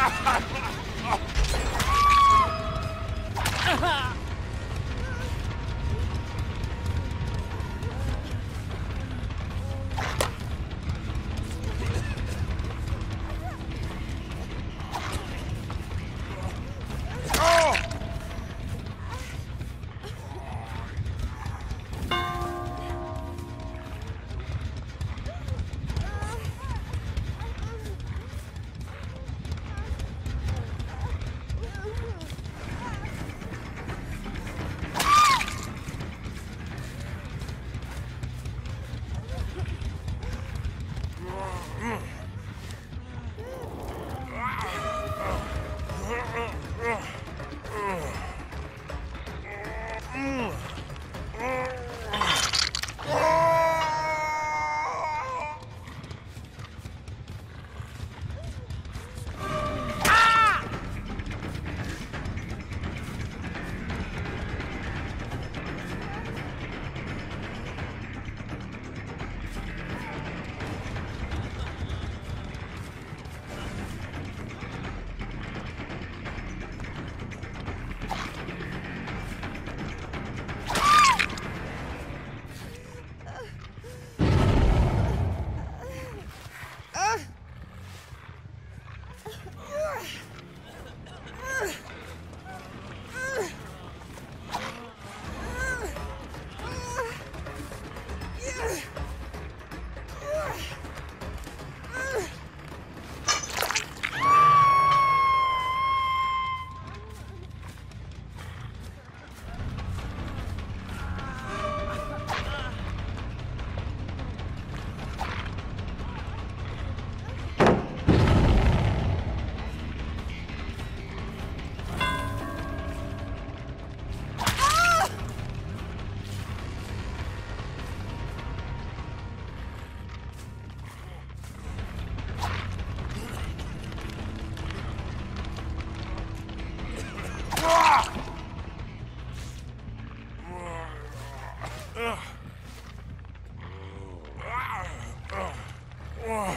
Ha ha ha! Ugh.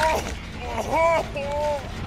Ah!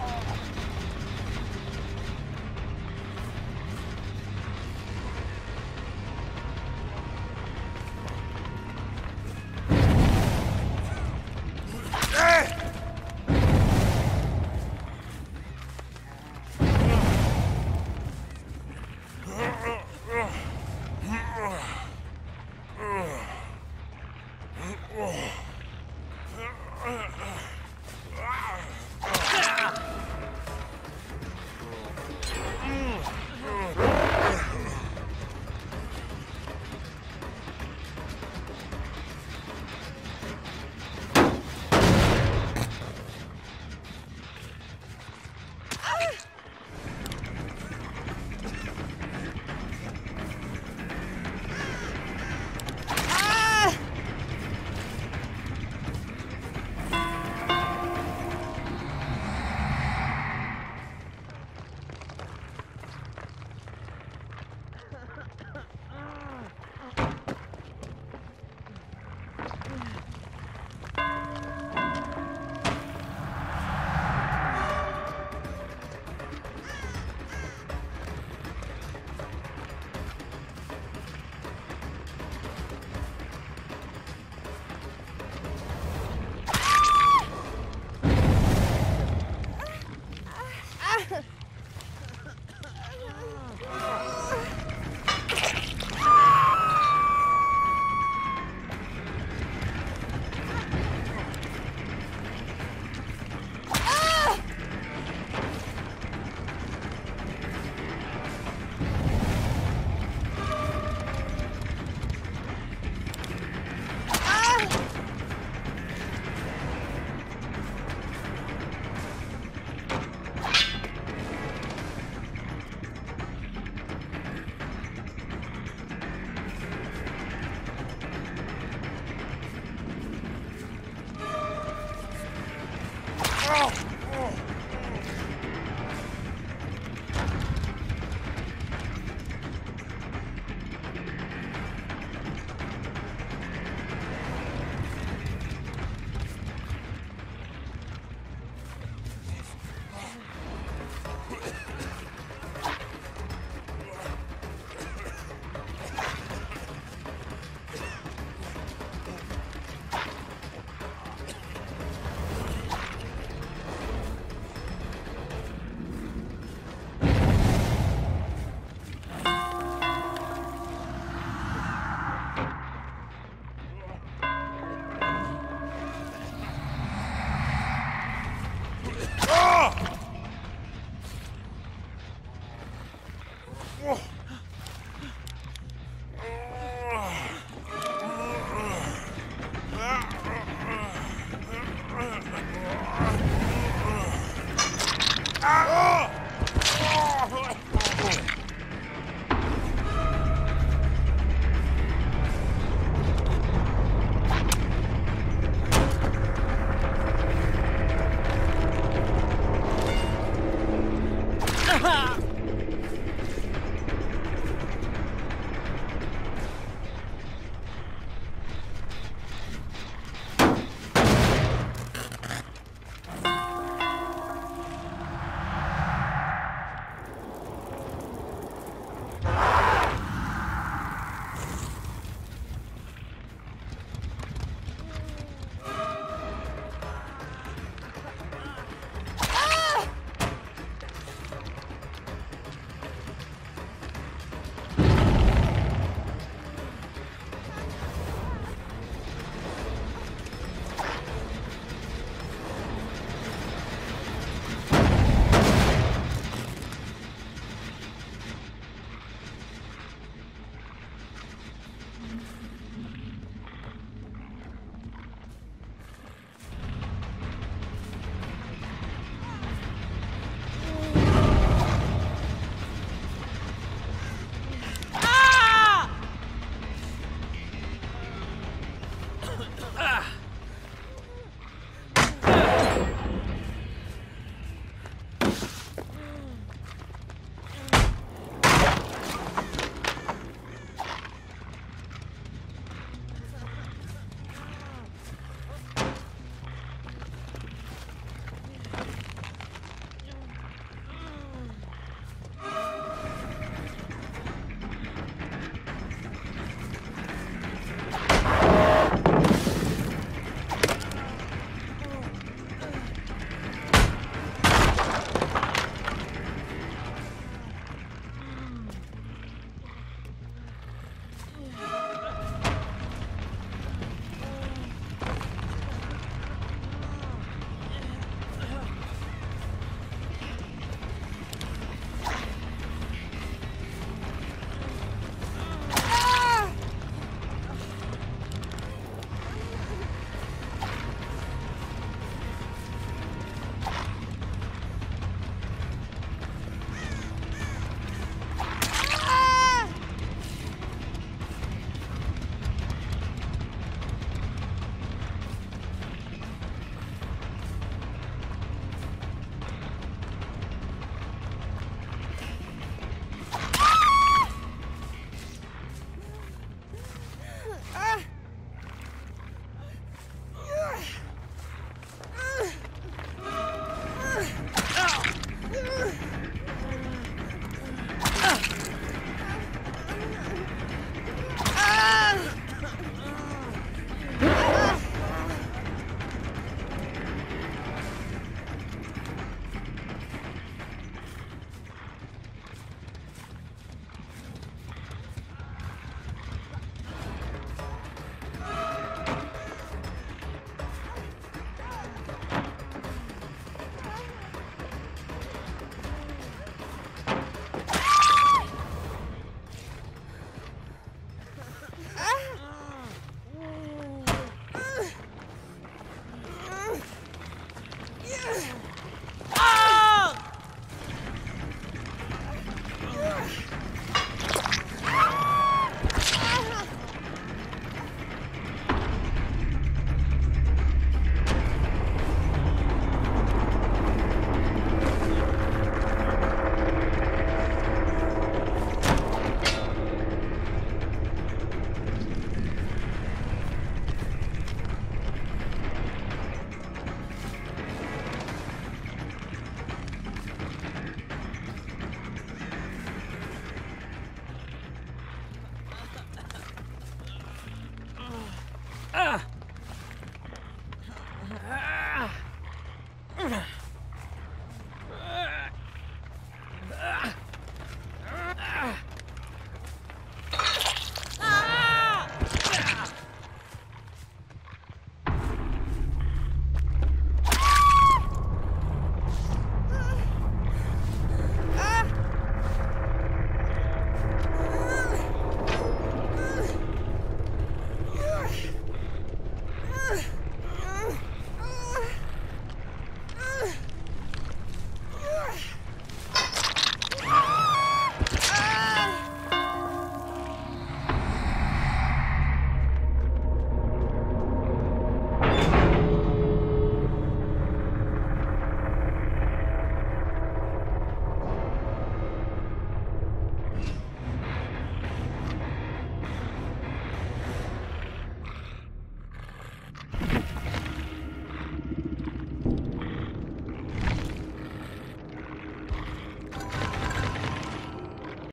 Ah!